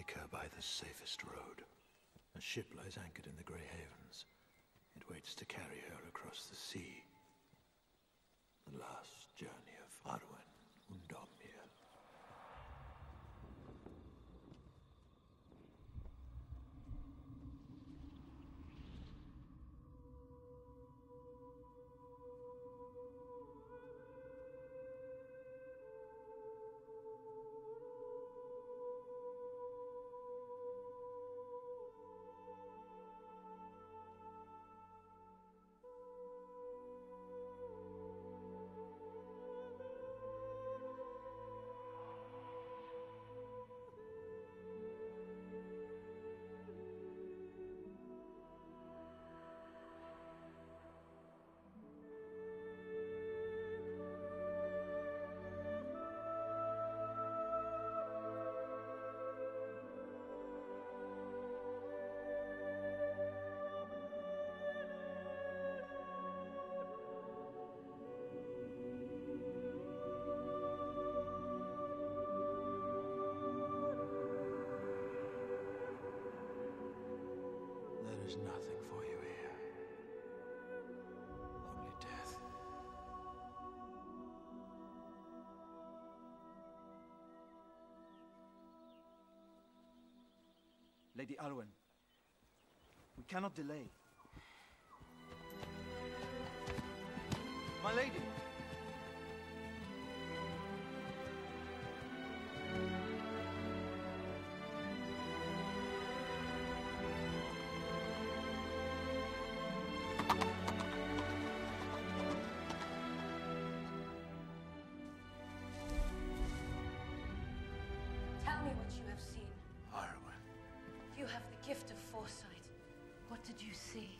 Take her by the safest road. A ship lies anchored in the Grey Havens. It waits to carry her across the sea. The last journey of Arwen There is nothing for you here. Only death. Lady Arwen, we cannot delay. My lady! Gift of foresight. What did you see?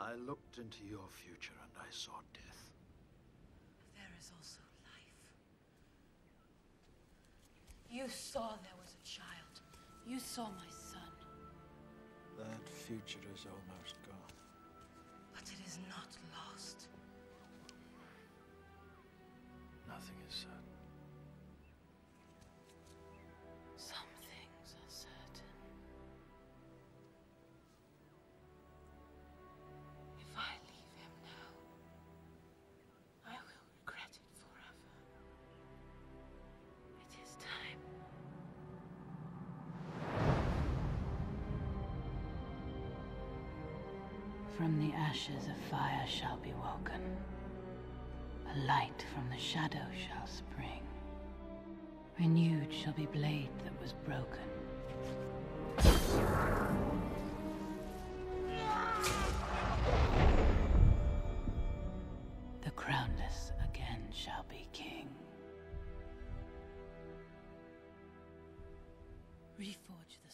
I looked into your future and I saw death. There is also life. You saw there was a child. You saw my son. That future is almost gone. But it is not lost. Nothing is certain. From the ashes a fire shall be woken. A light from the shadow shall spring. Renewed shall be blade that was broken. The crownless again shall be king. Reforge the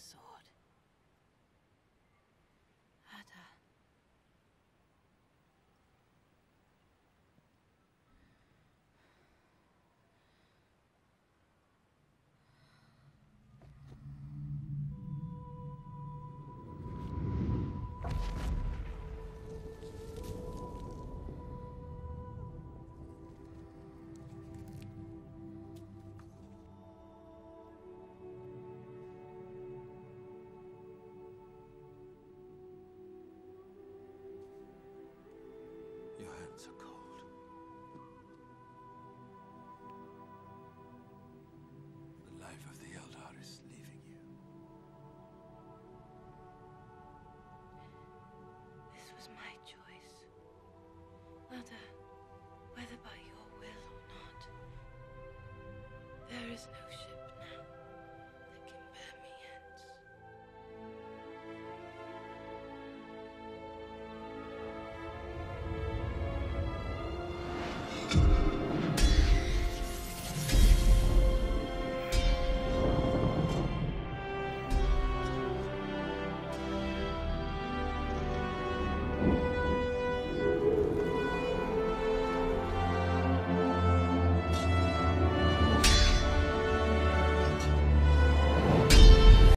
Hands cold.